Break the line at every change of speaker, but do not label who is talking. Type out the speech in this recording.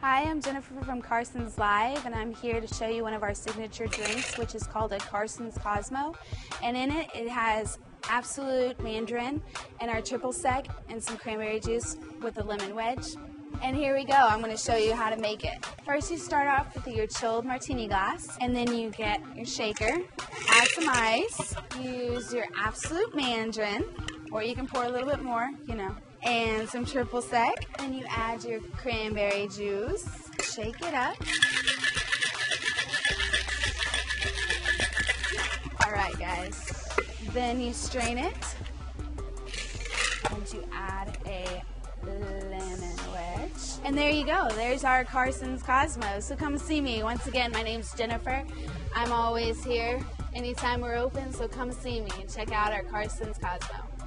Hi, I'm Jennifer from Carson's Live, and I'm here to show you one of our signature drinks, which is called a Carson's Cosmo. And in it, it has Absolut Mandarin and our triple sec and some cranberry juice with a lemon wedge. And here we go. I'm going to show you how to make it. First, you start off with your chilled martini glass, and then you get your shaker, add some ice, use your Absolut Mandarin, or you can pour a little bit more, you know, and some triple sec. Then you add your cranberry juice, shake it up. Guys. Then you strain it, and you add a lemon wedge. And there you go. There's our Carson's Cosmos. So come see me. Once again, my name's Jennifer. I'm always here anytime we're open, so come see me and check out our Carson's Cosmo.